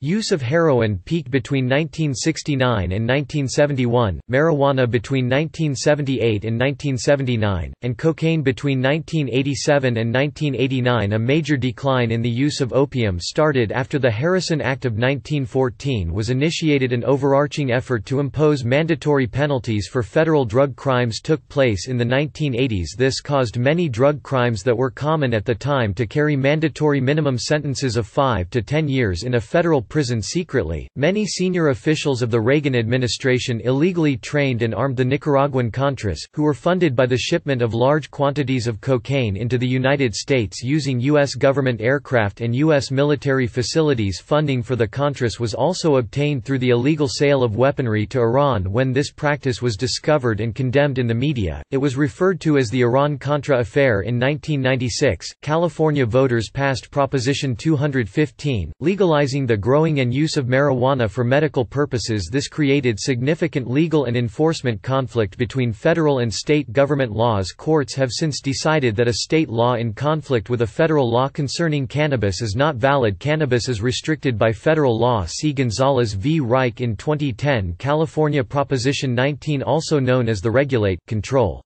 Use of heroin peaked between 1969 and 1971, marijuana between 1978 and 1979, and cocaine between 1987 and 1989 A major decline in the use of opium started after the Harrison Act of 1914 was initiated an overarching effort to impose mandatory penalties for federal drug crimes took place in the 1980s this caused many drug crimes that were common at the time to carry mandatory minimum sentences of 5 to 10 years in a federal prison secretly. Many senior officials of the Reagan administration illegally trained and armed the Nicaraguan Contras, who were funded by the shipment of large quantities of cocaine into the United States using U.S. government aircraft and U.S. military facilities. Funding for the Contras was also obtained through the illegal sale of weaponry to Iran. When this practice was discovered and condemned in the media, it was referred to as the Iran Contra affair in 1996. California voters passed Proposition 215, legalizing the growing and use of marijuana for medical purposes this created significant legal and enforcement conflict between federal and state government laws courts have since decided that a state law in conflict with a federal law concerning cannabis is not valid cannabis is restricted by federal law see Gonzales v. Raich in 2010 California Proposition 19 also known as the Regulate, Control.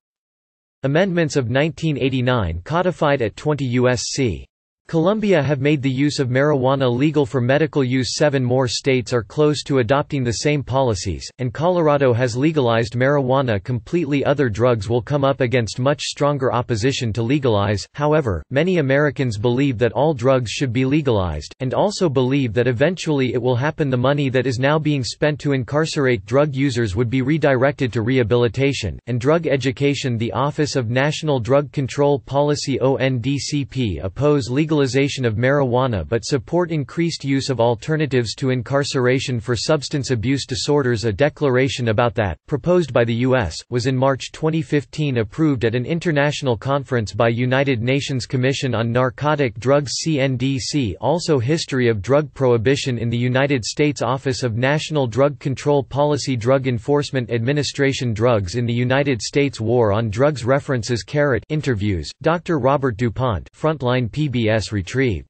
Amendments of 1989 codified at 20 U.S.C. Colombia have made the use of marijuana legal for medical use. Seven more states are close to adopting the same policies, and Colorado has legalized marijuana completely. Other drugs will come up against much stronger opposition to legalize, however, many Americans believe that all drugs should be legalized, and also believe that eventually it will happen. The money that is now being spent to incarcerate drug users would be redirected to rehabilitation, and drug education. The Office of National Drug Control Policy ONDCP oppose legal legalization of marijuana but support increased use of alternatives to incarceration for substance abuse disorders A declaration about that, proposed by the U.S., was in March 2015 approved at an international conference by United Nations Commission on Narcotic Drugs CNDC Also History of drug prohibition in the United States Office of National Drug Control Policy Drug Enforcement Administration Drugs in the United States War on Drugs References Carrot interviews, Dr. Robert DuPont Frontline PBS retrieved.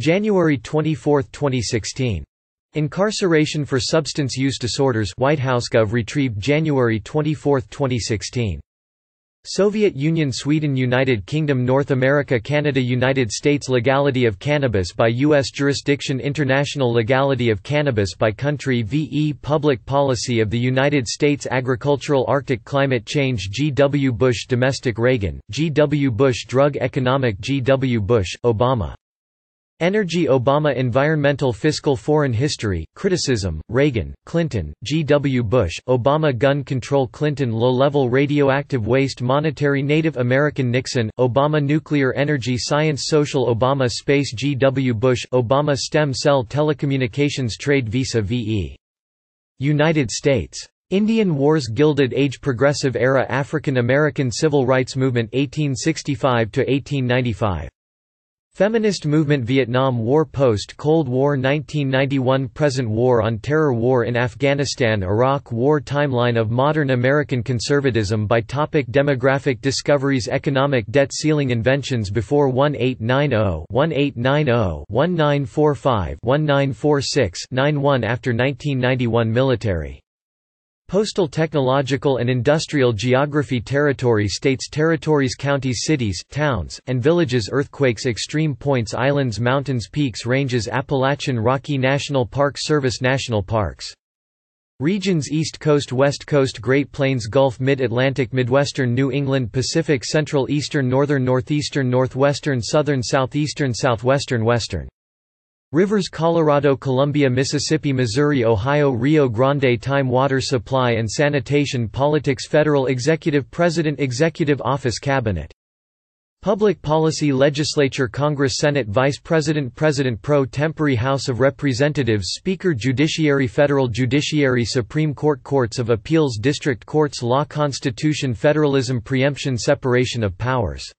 January 24, 2016. Incarceration for Substance Use Disorders WhiteHouseGov retrieved January 24, 2016. Soviet Union Sweden United Kingdom North America Canada United States Legality of cannabis by U.S. jurisdiction International legality of cannabis by country VE Public policy of the United States Agricultural Arctic Climate Change G. W. Bush Domestic Reagan, G. W. Bush Drug Economic G. W. Bush, Obama Energy Obama Environmental Fiscal Foreign History, Criticism, Reagan, Clinton, G. W. Bush, Obama Gun Control Clinton Low-level radioactive waste Monetary Native American Nixon, Obama Nuclear Energy Science Social Obama Space G. W. Bush, Obama Stem Cell Telecommunications Trade Visa VE. United States. Indian Wars Gilded Age Progressive Era African American Civil Rights Movement 1865–1895 Feminist movement Vietnam War Post-Cold War 1991 Present War on Terror War in Afghanistan Iraq War Timeline of modern American conservatism by topic Demographic discoveries Economic debt ceiling Inventions before 1890-1890-1945-1946-91 After 1991 Military Postal Technological and Industrial Geography Territory States Territories Counties Cities, Towns, and Villages Earthquakes Extreme Points Islands Mountains Peaks Ranges Appalachian Rocky National Park Service National Parks. Regions East Coast West Coast Great Plains Gulf Mid-Atlantic Midwestern New England Pacific Central Eastern Northern Northeastern Northwestern Southern Southeastern Southwestern Western Rivers Colorado Columbia Mississippi Missouri Ohio Rio Grande Time Water Supply and Sanitation Politics Federal Executive President Executive Office Cabinet. Public Policy Legislature Congress Senate Vice President President Pro Tempore House of Representatives Speaker Judiciary Federal Judiciary Supreme Court Courts of Appeals District Courts Law Constitution Federalism Preemption Separation of Powers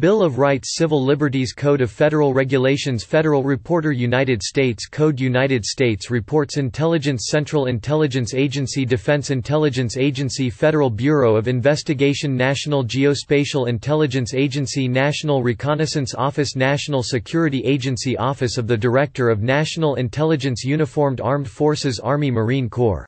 Bill of Rights Civil Liberties Code of Federal Regulations Federal Reporter United States Code United States Reports Intelligence Central Intelligence Agency Defense Intelligence Agency Federal Bureau of Investigation National Geospatial Intelligence Agency National Reconnaissance Office National Security Agency Office of the Director of National Intelligence Uniformed Armed Forces Army Marine Corps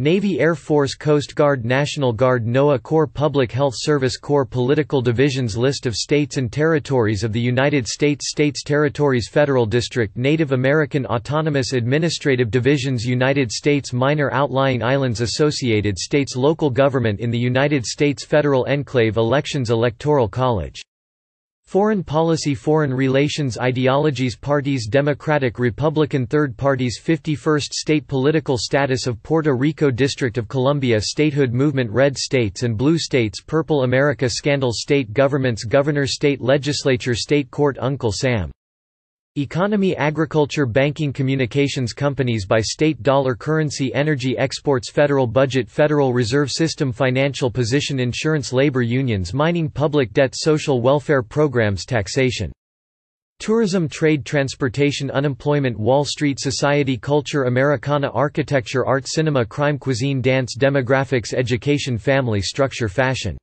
Navy Air Force Coast Guard National Guard NOAA Corps Public Health Service Corps Political Divisions List of states and territories of the United States States Territories Federal District Native American Autonomous Administrative Divisions United States Minor Outlying Islands Associated States Local Government in the United States Federal Enclave Elections Electoral College Foreign policy Foreign relations ideologies Parties Democratic Republican Third Parties 51st State Political status of Puerto Rico District of Columbia Statehood Movement Red States and Blue States Purple America Scandal State Governments Governor State Legislature State Court Uncle Sam Economy Agriculture Banking Communications Companies by State Dollar Currency Energy Exports Federal Budget Federal Reserve System Financial Position Insurance Labor Unions Mining Public Debt Social Welfare Programs Taxation. Tourism Trade Transportation Unemployment Wall Street Society Culture Americana Architecture Art Cinema Crime Cuisine Dance Demographics Education Family Structure Fashion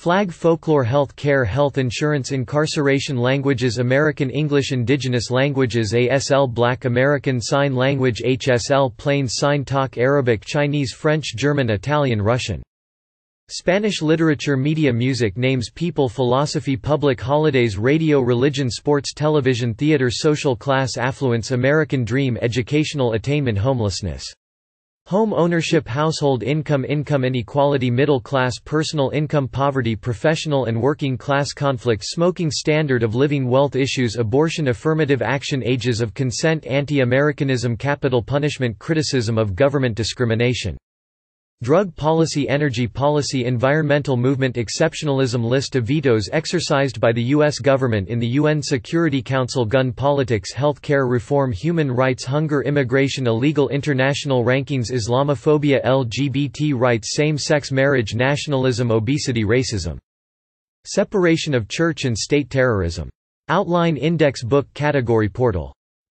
Flag folklore health care health insurance incarceration languages American English Indigenous languages ASL Black American Sign Language HSL Plain Sign Talk Arabic Chinese French German Italian Russian Spanish literature media music names people philosophy public holidays radio religion sports television theater social class affluence American dream educational attainment homelessness Home ownership Household income Income inequality Middle class Personal income Poverty Professional and working class conflict Smoking Standard of living Wealth issues Abortion Affirmative action Ages of consent Anti-Americanism Capital punishment Criticism of government discrimination Drug policy Energy policy Environmental movement Exceptionalism List of vetoes exercised by the U.S. government in the UN Security Council Gun politics Health care reform Human rights Hunger Immigration Illegal international rankings Islamophobia LGBT rights Same-sex marriage Nationalism Obesity Racism Separation of church and state terrorism. Outline Index Book Category Portal